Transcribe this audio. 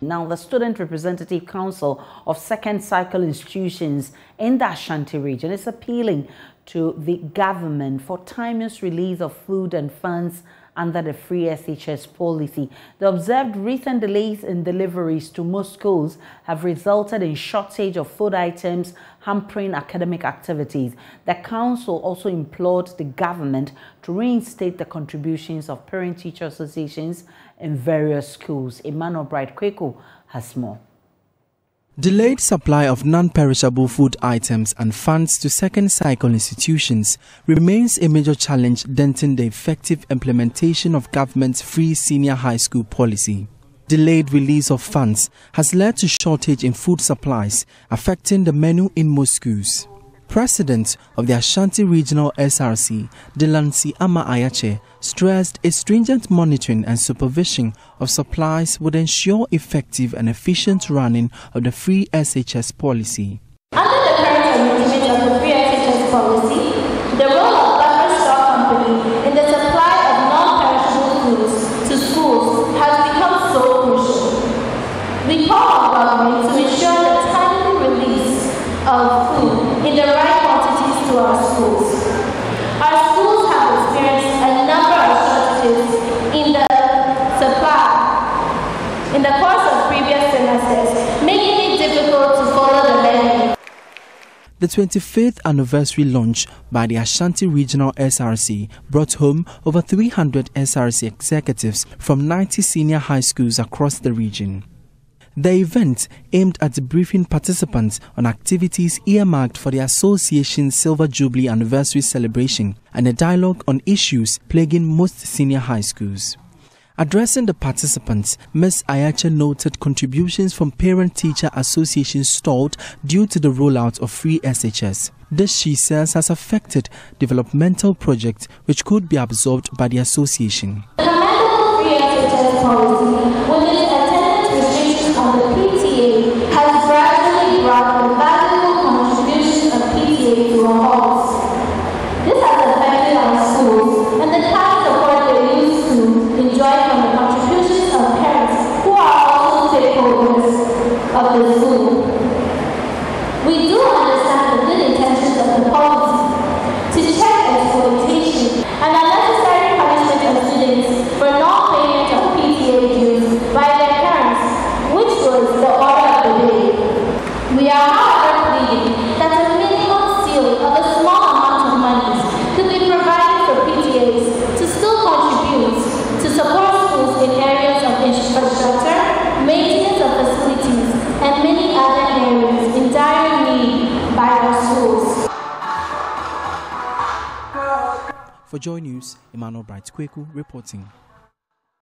Now, the Student Representative Council of Second Cycle Institutions in the Ashanti region is appealing to the government for timeous release of food and funds under the free SHS policy. The observed recent delays in deliveries to most schools have resulted in shortage of food items, hampering academic activities. The council also implored the government to reinstate the contributions of parent-teacher associations in various schools. Emmanuel Bright Kweku has more. Delayed supply of non-perishable food items and funds to second cycle institutions remains a major challenge denting the effective implementation of government's free senior high school policy. Delayed release of funds has led to shortage in food supplies, affecting the menu in most schools. President of the Ashanti Regional SRC, Delancy Ama Ayache, stressed a stringent monitoring and supervision of supplies would ensure effective and efficient running of the free SHS policy. Under the current arrangement of the free SHS policy, the role of buffer stock company in the supply of non-perishable foods to schools has become so crucial. We call on government to ensure the timely release of food the right quantities to our schools. Our schools have experienced a number of shortages in the supply in the course of previous semesters, making it difficult to follow the. The 25th anniversary launch by the Ashanti Regional SRC brought home over 300 SRC executives from 90 senior high schools across the region. The event aimed at briefing participants on activities earmarked for the association's Silver Jubilee anniversary celebration and a dialogue on issues plaguing most senior high schools. Addressing the participants, Ms. Ayacha noted contributions from parent-teacher associations stalled due to the rollout of free SHS. This, she says, has affected developmental projects which could be absorbed by the association. The We are however pleading that a minimum seal of a small amount of money could be provided for PTAs to still contribute to support schools in areas of infrastructure, maintenance of facilities, and many other areas in dire need by our schools. For Joy News, Emmanuel Bright Kweku reporting.